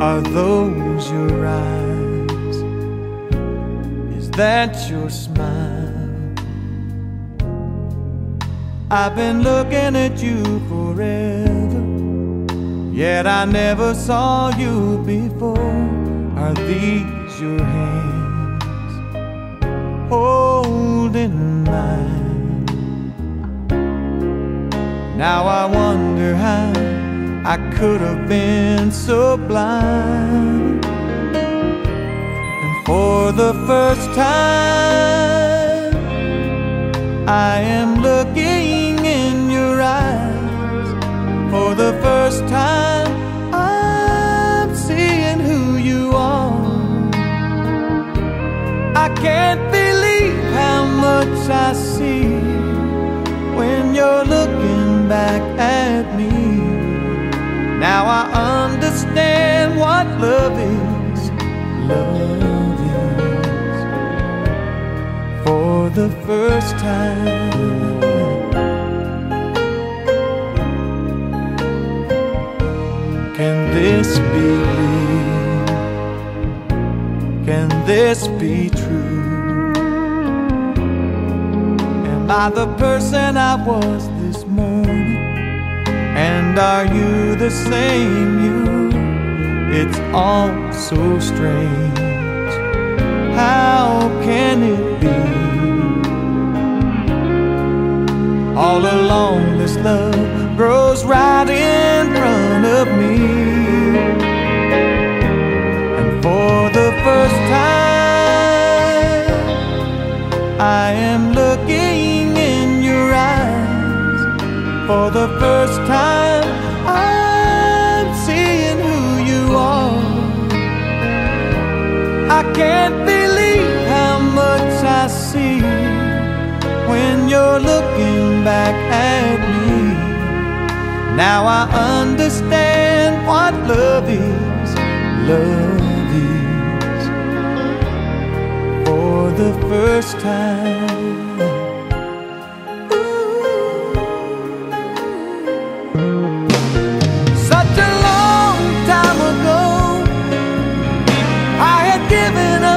Are those your eyes? Is that your smile? I've been looking at you forever, yet I never saw you before. Are these your hands holding mine? Now I wonder how I could have been so blind. And for the first time, I am looking in your eyes. For the first time, I'm seeing who you are. I can't believe how much I see when you're looking back at me. Now I understand what love is. Love is for the first time. Can this be real? Can this be true? Am I the person I was this morning? And are you the same you? It's all so strange. How can it be? All along, this love grows right in front of me. And for the first time, I am looking in your eyes. For the first time, can't believe how much I see when you're looking back at me. Now I understand what love is. Love is for the first time.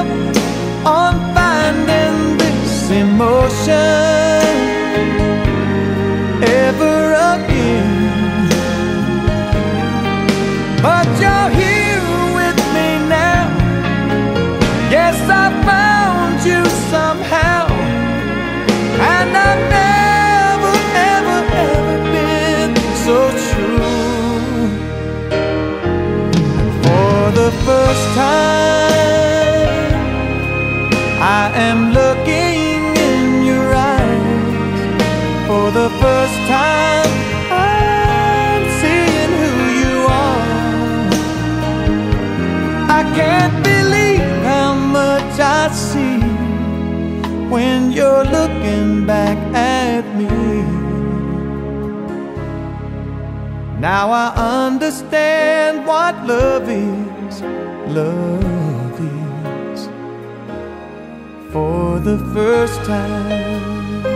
Up on finding this emotion I see when you're looking back at me. Now I understand what love is. Love is for the first time.